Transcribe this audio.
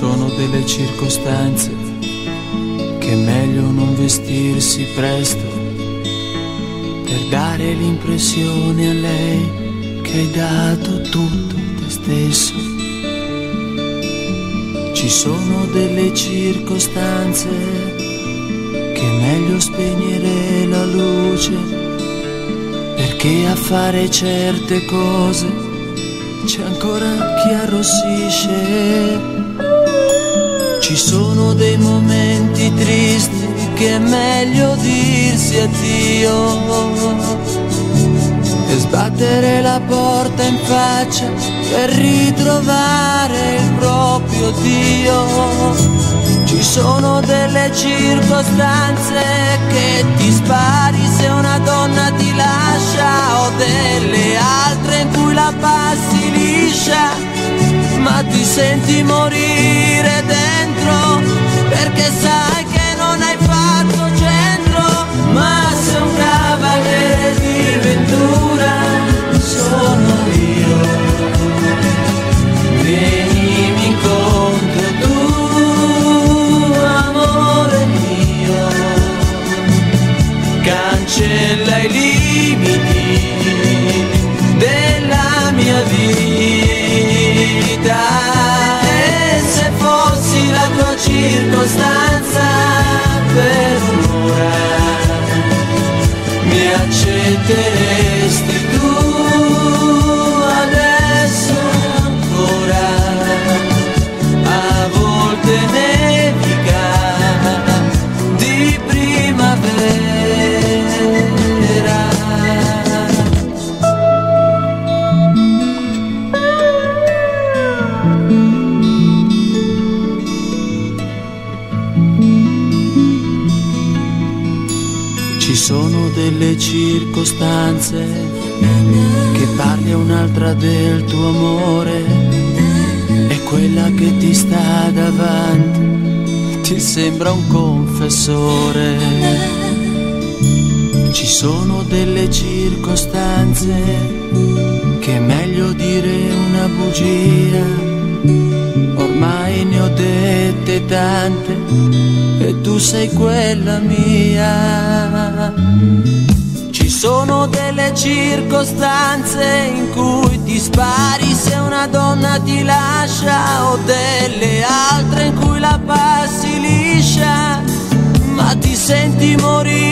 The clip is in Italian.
delle circostanze che è meglio non vestirsi presto per dare l'impressione a lei che hai dato tutto te stesso. Ci sono delle circostanze che è meglio spegnere la luce perché a fare certe cose c'è ancora chi arrossisce. Ci sono dei momenti tristi che è meglio dirsi addio e sbattere la porta in faccia per ritrovare il proprio Dio. Ci sono delle circostanze che ti spari se una donna ti lascia o delle altre in cui la passi liscia, ma ti senti morire dentro perché sai che non hai fatto centro, ma sei un cavaliere di ventura, sono io. Vienimi incontro tu, amore mio, cancella i limiti did it. Sono delle circostanze che parli a un'altra del tuo amore e quella che ti sta davanti ti sembra un confessore. Ci sono delle circostanze che è meglio dire una bugia. Ormai ne ho dette tante sei quella mia. Ci sono delle circostanze in cui ti spari se una donna ti lascia o delle altre in cui la passi liscia, ma ti senti morire